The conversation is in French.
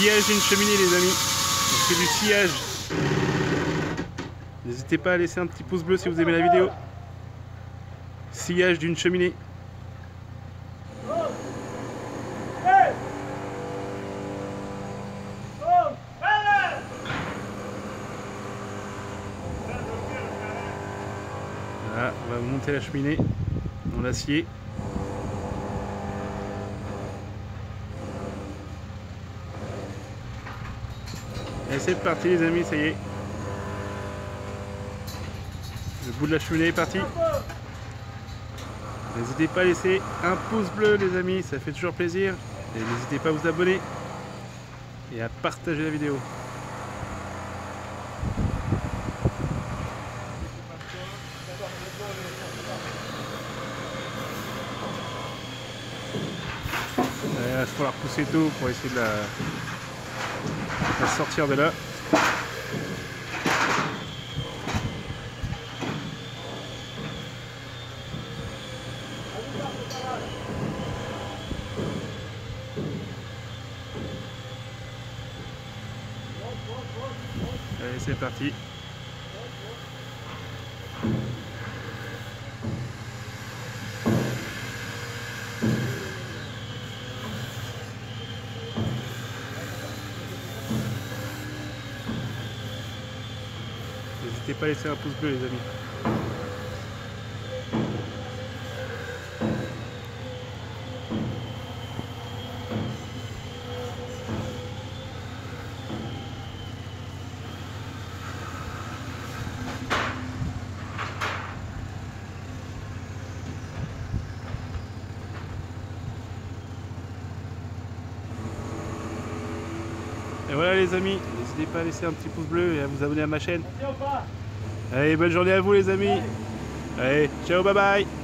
Sillage d'une cheminée les amis. On fait du sillage. N'hésitez pas à laisser un petit pouce bleu si vous aimez la vidéo. Sillage d'une cheminée. Voilà, on va monter la cheminée dans l'acier. Et c'est parti les amis, ça y est. Le bout de la cheminée est parti. N'hésitez pas à laisser un pouce bleu les amis, ça fait toujours plaisir. Et n'hésitez pas à vous abonner et à partager la vidéo. Il va falloir pousser tout pour essayer de la, la sortir de là. Allez, c'est parti. N'hésitez pas à laisser un pouce bleu les amis. Et voilà les amis, n'hésitez pas à laisser un petit pouce bleu et à vous abonner à ma chaîne. Allez, bonne journée à vous les amis. Allez, ciao, bye bye